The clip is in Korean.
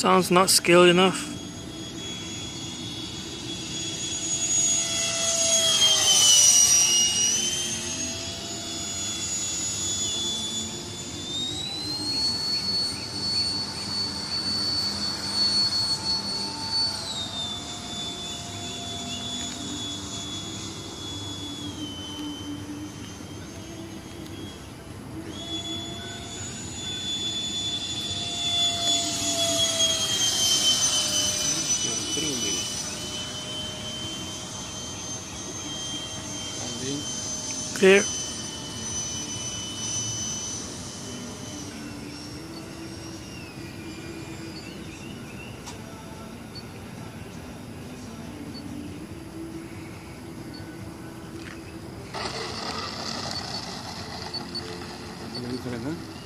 Sounds not skilled enough. there. 여기서는